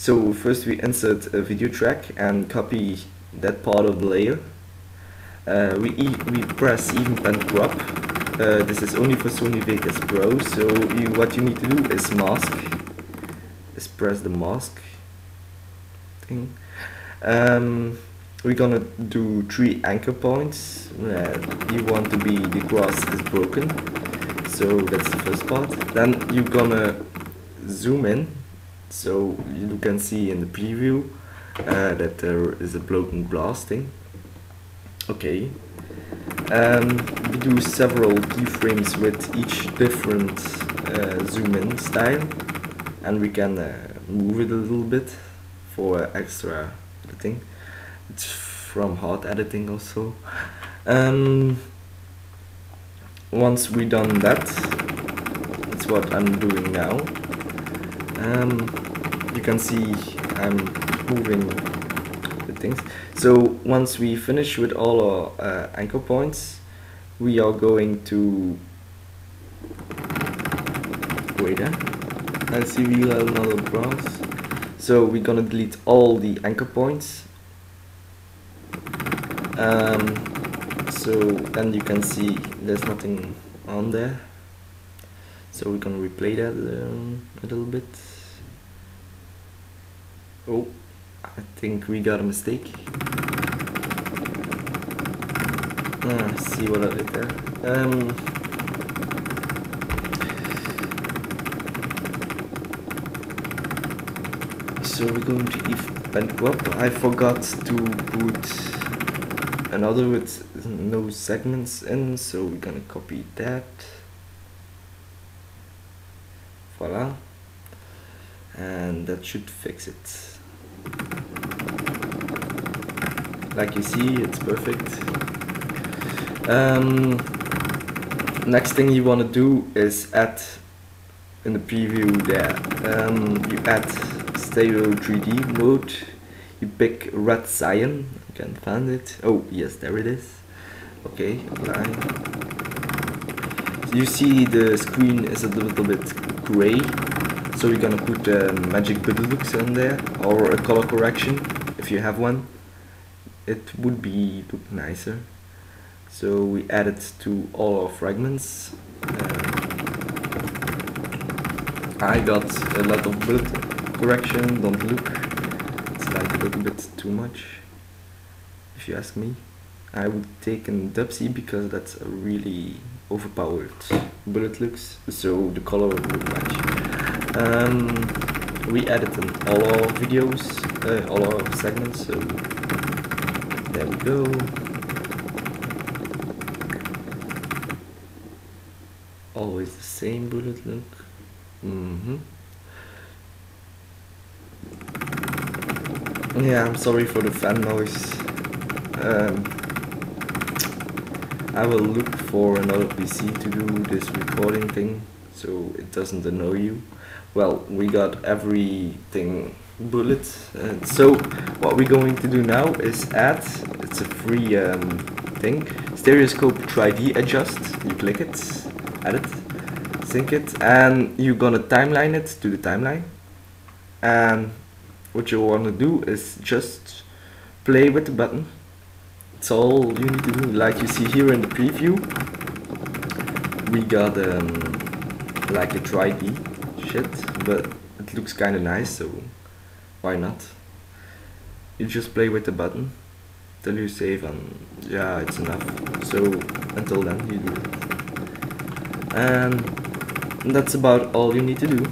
So first we insert a video track and copy that part of the layer. Uh, we, e we press even pen crop. Uh, this is only for Sony Vegas Pro, so you, what you need to do is mask. Is press the mask thing. Um, we're gonna do three anchor points. Uh, you want to be the grass is broken, so that's the first part. Then you're gonna zoom in, so you can see in the preview uh, that there is a broken blasting. Okay. Um, we do several keyframes with each different uh, zoom in style, and we can uh, move it a little bit for extra editing. It's from hard editing also. Um, once we done that, that's what I'm doing now. Um, you can see I'm moving the things. So once we finish with all our uh, anchor points, we are going to wait. Eh? I see we have another browse. So we're gonna delete all the anchor points. Um, so then you can see there's nothing on there. So we can replay that um, a little bit. Oh, I think we got a mistake. Ah, see what I did there. Um, so we're going to Event Pan/Crop. I forgot to put another with no segments in, so we're gonna copy that. Voila. And that should fix it. Like you see, it's perfect. Um, next thing you want to do is add in the preview there. Um, you add stereo 3D mode. You pick red cyan. You can find it. Oh yes, there it is. Okay, apply. You see the screen is a little bit gray. So we're gonna put uh, Magic Bullet Looks on there or a color correction if you have one. It would be look nicer. So we add it to all our fragments. Uh, I got a lot of bullet correction, don't look. It's like a little bit too much, if you ask me. I would take an Dubsy because that's a really overpowered bullet looks, so the color would match. Um, we added in all our videos, uh, all our segments, so there we go. Always the same bullet look. Mm-hmm. Yeah, I'm sorry for the fan noise. Um, I will look for another PC to do this recording thing so it doesn't annoy you. Well, we got everything bullet. And so what we're going to do now is add, it's a free um, thing, stereoscopic 3D adjust. You click it, add it, sync it, and you're gonna timeline it to the timeline. And what you want to do is just play with the button. It's all you need to do. Like you see here in the preview, we got um, like a 3D shit, but it looks kind of nice, so why not? You just play with the button till you save and yeah, it's enough. So until then, you do it. And that's about all you need to do.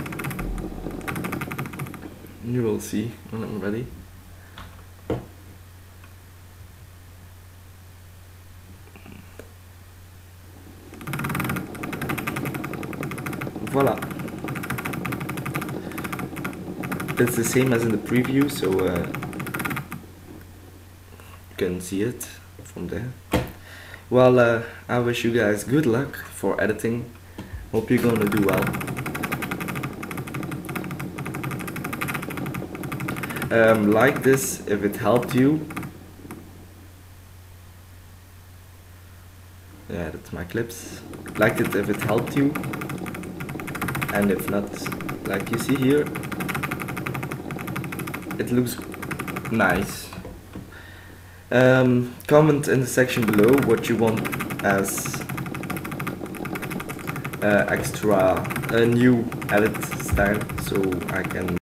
You will see when I'm ready. Voila. It's the same as in the preview, so uh, you can see it from there. Well, uh, I wish you guys good luck for editing. Hope you're gonna do well. Um, like this if it helped you. Yeah, that's my clips. Like it if it helped you. And if not, like you see here, it looks nice. Um, comment in the section below what you want as uh, extra a new edit style so I can